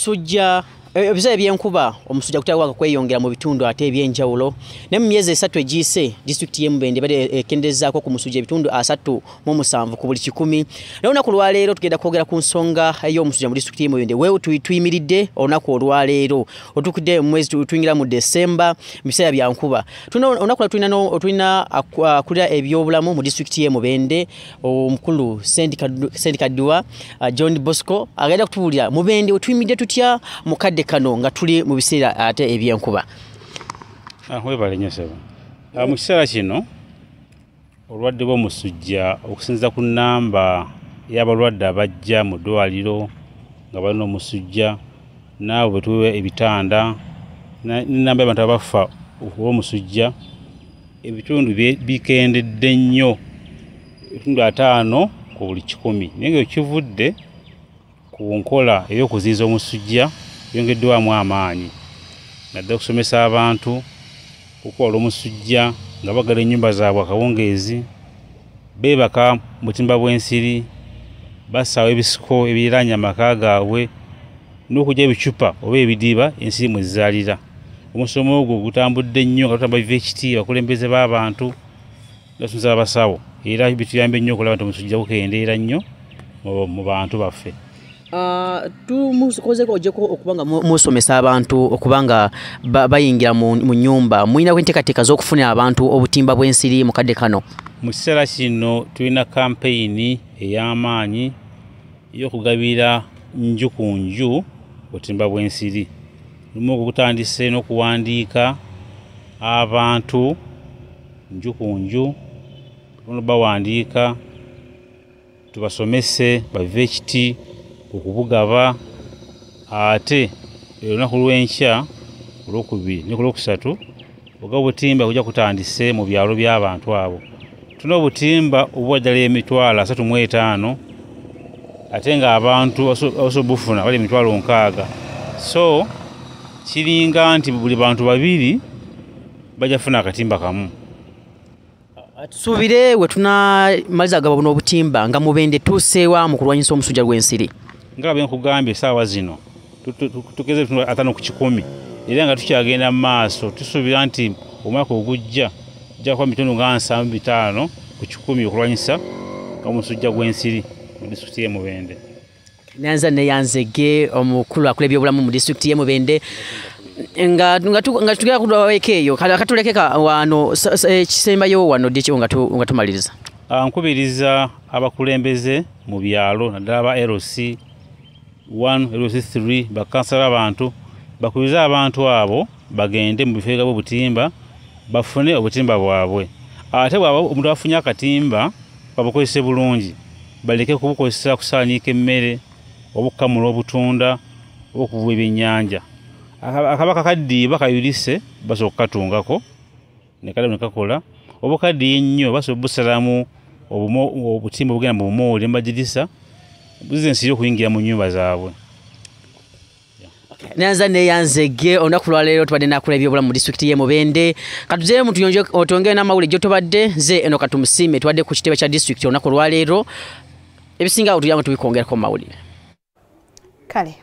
omusujja ebiseera ebyenkuba omusujja gutera kweyongera mu bitundu ate ebyenjawulo. Naye mu myezi esatu egiyise disitulikiti y'emubende badde ekendezaako ku musujja ebitundu asatu mu musanvu ku buli kikumi. Naye olunaku olwaleero tugenda kwogera ku nsonga ey'omusujja mu disitulikiti y'emubende weewe tuyimiridde olunaku olwaleero otukudde mu mwezi tuyingira mu desemba mu biseera bya nkuba. Olunaku tulina akulira ebyobulamu mu disitulikiti y'emubende omukulu sendi kadduwa john bosco agenda kutubuulira. Mubende wetuyimiridde tutya? Mukadde kano nga tuli mu biseera ate ebyenkuba. Webale nnyo saba mu kiseera kino obulwadde bw'omusujja okusinziza ku nnamba y'abalwadde abajja mu ddwaliro nga balina omusujja naawe bwe tuwa ebitanda n'ennamba y'abantu abafa olw'omusujja ebitundu bikendedde nnyo ebitundu ataano ku buli kikumi. Naye nga ekivudde ku nkola ey'okuziyiza omusujja yongeddwamu amaanyi. Nadde okusomesa abantu okuwala omusujja nga bagala ennyumba zaabwe akawungeezi beebaka butimba bw'ensiri bassaawo ebisiko ebiriraanya amaka gaabwe n'okugya ebicupa oba ebidiiba ensiri mwe zizaalira. Omusomo ogwo gutambudde nnyo nga tutamba biva ekiti abakulembeze b'abantu gasomesa abasawo era bituyambe nnyo okulaba nti omusujja gukendeera nnyo mu bantu baffe tumukozeko ojeko okuba nga musomesa abantu okuba nga bayingira mu nyumba mulina enteekateeka z'okufunira abantu obutimba bw'ensiri mu kadde kano? Mu kiseera kino tulina kampeyini ey'amaanyi y'okugabira nju ku nju obutimba bw'ensiri. Lumu okutandise n'okuwandiika abantu nju ku nju bawandiika tubasomese bavive ekiti okubugaba ate olunaku lw'enkya olwokubiri ne ku lwokusatu oga obutimba kujja kutandise mu byalo by'abantu abo. Tulina obutimba obubwa ddala emitwalo asatu mu etaano ate ng'abantu basobola bufuna bali emitwalo nkaaga. So kiringa nti buli bantu babiri bajja kufuna akatimba kamu. Tusuubire we tunamaliza gaba buno obutimba nga mubende tuuseewa mu kulwanyisa omusujja gw'ensiri nga bwenkugambye esaawa zino tugeze ataano ku kikumi era nga tukyagenda mu maaso tusuubira nti omwaka ogujja ujja kuba mitundu nga nsanvu bitaano ku kikumi okulwanyisa omusujja gw'ensiri mu disitulikiti y'emubende nanza neyanzege omukulu akula ebyobulamu mu disitulikiti y'emubende nga tugera kudwaweko eyo katulekeka wano ekisembayo wano dikyo nga tumaliriza? Nkubiriza abakulembeze mu byalo naddala aba LC 1 LC 3 bakansala abantu bakubirize abantu abo bagende mu bifeega bw'obutimba bafune obutimba bwabwe. Ate bwaba omuntu afunye akatimba babukozese bulungi. Baleke kubukozesa kusaaniika emmere obukamula obutunda oba okuvuba ebyennyanja. Akabaka kaddiiba kayulise basobola okukatungako nekale nekakola obukaddiye ennyo basobola busalamu obutimba obugenda mu bumooli mubagirisa buzinsiri okuyingira mu nyumba zaabwe. Nanza neyanzege olunaku lwaleero tubadde nakula ebyobulamu mu disitulikiti y'emubende katuzeemu otwongere n'amawulire gyotobadde ze eno katumusiime tubadde ku kitebe kya disitulikiti olunaku lwaleero ebisinga awo tulyamu tubikwongerako mu mawulire. Kale